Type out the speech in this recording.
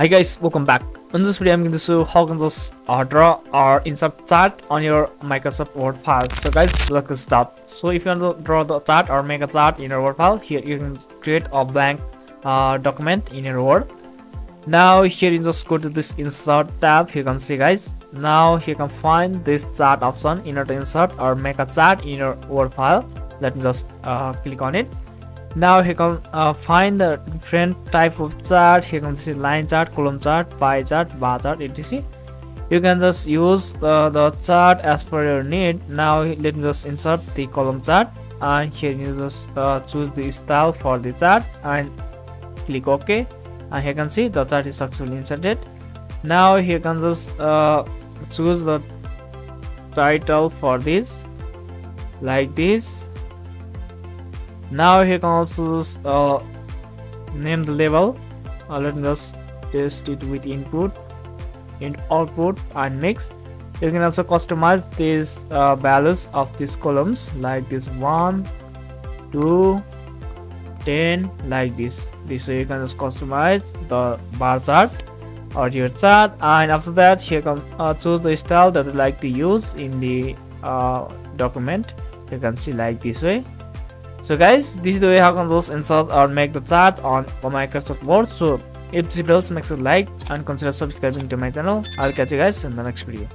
Hi guys, welcome back. In this video, I'm going to show how can just uh, draw or insert chart on your Microsoft Word file. So guys, let's start. So if you want to draw the chart or make a chart in your Word file, here you can create a blank uh, document in your Word. Now here you just go to this insert tab. You can see guys. Now you can find this chart option in order to insert or make a chart in your Word file. Let me just uh, click on it now you can uh, find the different type of chart. You can see line chart column chart pie chart bar chart etc. You can just use uh, the chart as per your need. Now let me just insert the column chart. And here you just uh, choose the style for the chart and click ok. And you can see the chart is successfully inserted. Now you can just uh, choose the title for this like this now you can also uh, name the label. Uh, let me just test it with input. And output and mix. You can also customize these uh, values of these columns like this. One two 10 like this. This way you can just customize the bar chart or your chart. And after that you can uh, choose the style that you like to use in the uh, document. You can see like this way so guys this is the way how can just insert or make the chart on microsoft word so if this video makes a like and consider subscribing to my channel. I'll catch you guys in the next video